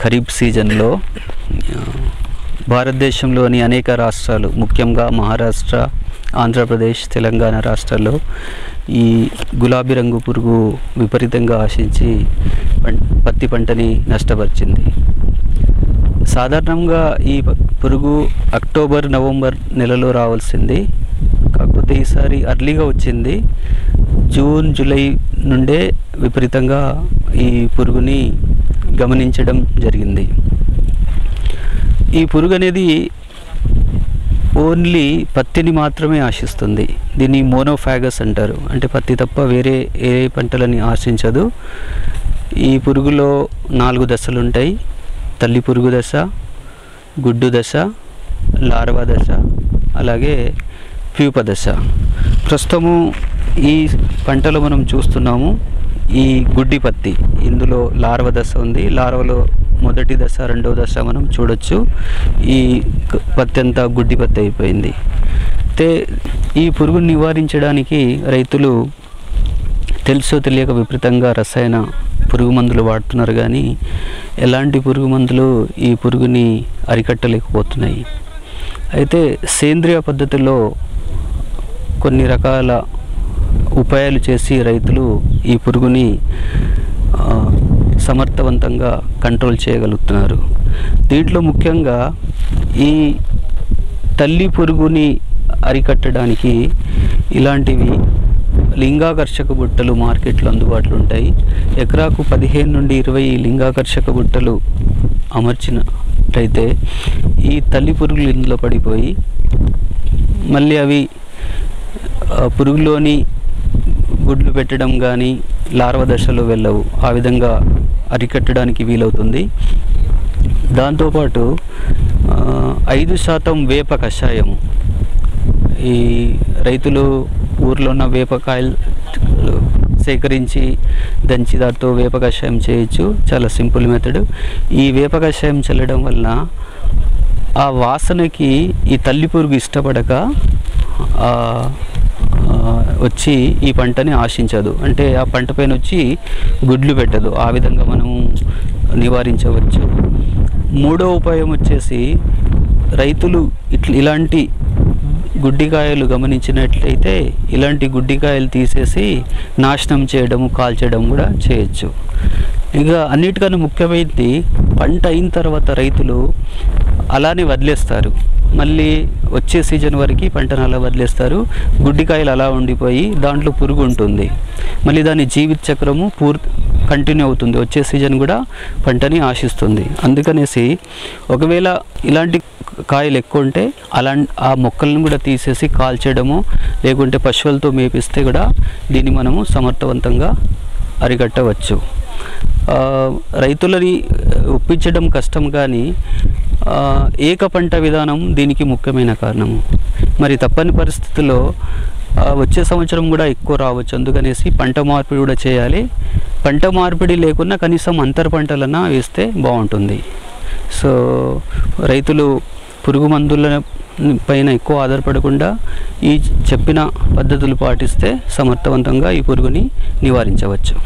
ఖరీఫ్ సీజన్లో భారతదేశంలోని అనేక రాష్ట్రాలు ముఖ్యంగా మహారాష్ట్ర ఆంధ్రప్రదేశ్ తెలంగాణ రాష్ట్రాల్లో ఈ గులాబీ రంగు పురుగు విపరీతంగా ఆశించి పం- పత్తి పంటని నష్టపరిచింది. సాధారణంగా ఈ పురుగు అక్టోబర్ నవంబర్ నెలలో రావాల్సింది. కాకపోతే ఈసారి అర్లీగా వచ్చింది. జూన్ జూలై నుండే విపరీతంగా ఈ పురుగుని గమనించడం జరిగింది. ఈ పురుగు అనేది ఓన్లీ పత్తిని మాత్రమే ఆశిస్తుంది. దీన్ని మోనోఫాగస్ అంటారు. అంటే పత్తి తప్ప వేరే ఏ పంటలని ఆశించదు. ఈ పురుగులో నాలుగు దశలు ఉంటాయి తల్లి పురుగు దశ గుడ్డు దశ లార్వా దశ అలాగే ప్యూప దశ. ప్రస్తుతము ఈ పంటలో మనం చూస్తున్నాము. ఈ గుడ్డి పత్తి. ఇందులో లార్వ దశ ఉంది. లార్వలో మొదటి దశ రెండవ దశ మనం చూడొచ్చు. ఈ పత్తి అంతా గుడ్డి పత్తి అయిపోయింది. అయితే ఈ పురుగుని నివారించడానికి రైతులు తెలుసో తెలియక విపరీతంగా రసాయన పురుగు మందులు వాడుతున్నారు కానీ ఎలాంటి పురుగు మందులు ఈ పురుగుని అరికట్టలేకపోతున్నాయి. అయితే సేంద్రియ పద్ధతిలో కొన్ని రకాల ఉపాయాలు చేసి రైతులు ఈ పురుగుని సమర్థవంతంగా కంట్రోల్ చేయగలుగుతున్నారు. దీంట్లో ముఖ్యంగా ఈ తల్లి పురుగుని అరికట్టడానికి ఇలాంటివి లింగాకర్షక బుట్టలు మార్కెట్లో అందుబాటులో ఉంటాయి. ఎకరాకు పదిహేను నుండి ఇరవై లింగాకర్షక బుట్టలు అమర్చినట్లయితే ఈ తల్లి పురుగులు ఇందులో పడిపోయి మళ్ళీ అవి పురుగులోని గుడ్లు పెట్టడం కానీ లార్వ దశలో వెళ్ళవు. ఆ విధంగా అరికట్టడానికి వీలవుతుంది. దాంతోపాటు ఐదు శాతం వేప కషాయం. ఈ రైతులు ఊర్లో ఉన్న వేపకాయలు సేకరించి దంచి దాటితో వేప కషాయం చేయొచ్చు. చాలా సింపుల్ మెథడ్ ఈ వేప కషాయం చల్లడం వలన ఆ వాసనకి ఈ తల్లి పురుగు ఇష్టపడక వచ్చి ఈ పంటని ఆశించదు. అంటే ఆ పంట పైన వచ్చి గుడ్లు పెట్టదు. ఆ విధంగా మనము నివారించవచ్చు. మూడో ఉపాయం వచ్చేసి రైతులు ఇట్లా ఇలాంటి గుడ్డికాయలు గమనించినట్లయితే ఇలాంటి గుడ్డికాయలు తీసేసి నాశనం చేయడము కాల్చడం కూడా చేయొచ్చు. ఇక అన్నిటికన్నా ముఖ్యమైనది పంట అయిన తర్వాత రైతులు అలానే వదిలేస్తారు. మళ్ళీ వచ్చే సీజన్ వరకు పంటను అలా వదిలేస్తారు. గుడ్డికాయలు అలా ఉండిపోయి దాంట్లో పురుగు ఉంటుంది. మళ్ళీ దాని జీవిత చక్రము పూర్తి కంటిన్యూ అవుతుంది. వచ్చే సీజన్ కూడా పంటని ఆశిస్తుంది. అందుకనేసి ఒకవేళ ఇలాంటి కాయలు ఎక్కువ ఉంటే అలా ఆ మొక్కలను కూడా తీసేసి కాల్చేయడము లేకుంటే పశువులతో మేపిస్తే కూడా దీన్ని మనము సమర్థవంతంగా అరికట్టవచ్చు. రైతులని ఒప్పించడం కష్టం కానీ ఏక పంట విధానం దీనికి ముఖ్యమైన కారణము. మరి తప్పని పరిస్థితుల్లో వచ్చే సంవత్సరం కూడా ఎక్కువ రావచ్చు. అందుకనేసి పంట మార్పిడి కూడా చేయాలి. పంట మార్పిడి లేకున్నా కనీసం అంతర పంటలన్నా వేస్తే బాగుంటుంది. సో రైతులు పురుగు మందుల పైన ఎక్కువ ఆధారపడకుండా ఈ చెప్పిన పద్ధతులు పాటిస్తే సమర్థవంతంగా ఈ పురుగుని నివారించవచ్చు.